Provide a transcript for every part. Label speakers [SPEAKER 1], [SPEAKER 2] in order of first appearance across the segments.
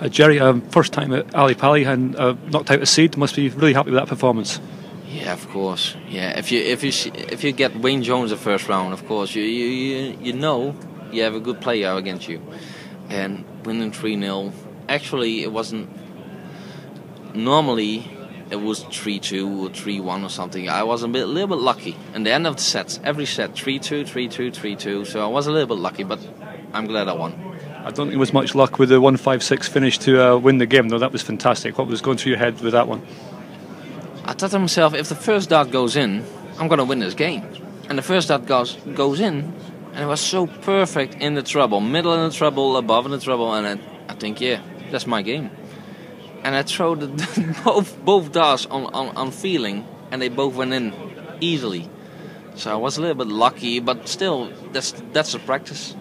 [SPEAKER 1] Uh, Jerry, um, first time at Ally Pally and uh, knocked out a seed. Must be really happy with that performance.
[SPEAKER 2] Yeah, of course. Yeah, if you if you if you get Wayne Jones in the first round, of course you you you know you have a good player against you, and winning three 0 Actually, it wasn't. Normally, it was three two or three one or something. I was a bit, a little bit lucky. In the end of the sets, every set three two, three two, three two. So I was a little bit lucky, but I'm glad I won.
[SPEAKER 1] I don't think it was much luck with the 156 finish to uh, win the game, though. That was fantastic. What was going through your head with that one?
[SPEAKER 2] I thought to myself, if the first dart goes in, I'm going to win this game. And the first dart goes, goes in, and it was so perfect in the treble, middle in the treble, above in the treble, and I, I think, yeah, that's my game. And I threw the, both both darts on, on, on feeling, and they both went in easily. So I was a little bit lucky, but still, that's that's a practice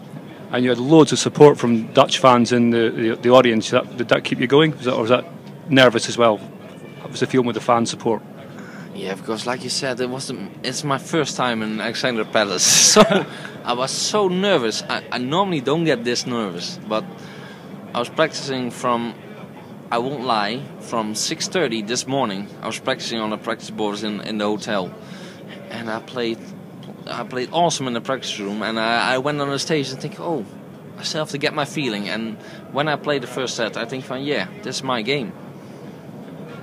[SPEAKER 1] and you had loads of support from Dutch fans in the, the, the audience. That, did that keep you going, was that, or was that nervous as well? What was the feeling with the fan support?
[SPEAKER 2] Yeah, because like you said, it was the, it's my first time in Alexander Palace, so I was so nervous. I, I normally don't get this nervous, but I was practicing from I won't lie, from 6.30 this morning, I was practicing on the practice boards in, in the hotel. And I played I played awesome in the practice room, and I, I went on the stage and think, oh, I still have to get my feeling. And when I played the first set, I think, yeah, this is my game.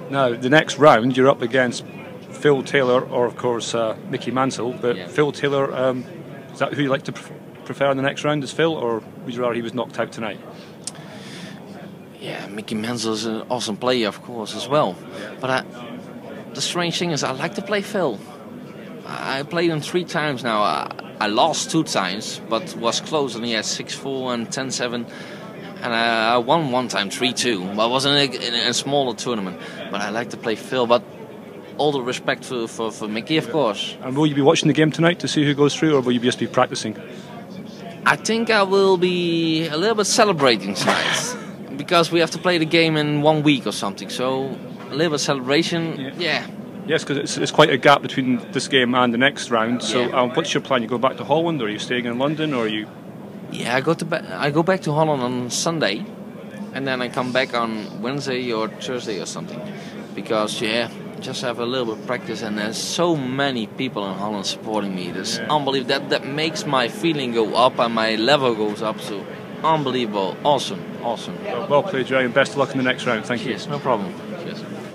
[SPEAKER 1] Now, the next round, you're up against Phil Taylor or, of course, uh, Mickey Mansell. But yeah. Phil Taylor, um, is that who you like to prefer in the next round? Is Phil, or would you rather he was knocked out tonight?
[SPEAKER 2] Yeah, Mickey Mansell is an awesome player, of course, as well. But I, the strange thing is, I like to play Phil. I played him three times now. I, I lost two times, but was close, and he had 6 4 and 10 7. And I, I won one time 3 2. Well, I was in a, in a smaller tournament, but I like to play Phil. But all the respect for, for, for Mickey, of course.
[SPEAKER 1] And will you be watching the game tonight to see who goes through, or will you just be practicing?
[SPEAKER 2] I think I will be a little bit celebrating tonight because we have to play the game in one week or something. So a little bit celebration, yeah. yeah
[SPEAKER 1] Yes, because it's, it's quite a gap between this game and the next round. So, yeah. um, what's your plan? You go back to Holland, or are you staying in London, or are you?
[SPEAKER 2] Yeah, I go to ba- I go back to Holland on Sunday, and then I come back on Wednesday or Thursday or something, because yeah, just have a little bit of practice. And there's so many people in Holland supporting me. It's yeah. unbelievable. That that makes my feeling go up and my level goes up. So unbelievable, awesome, awesome.
[SPEAKER 1] Well, well played, Jerry, and best of luck in the next round. Thank
[SPEAKER 2] you.
[SPEAKER 1] Yes,
[SPEAKER 2] no problem.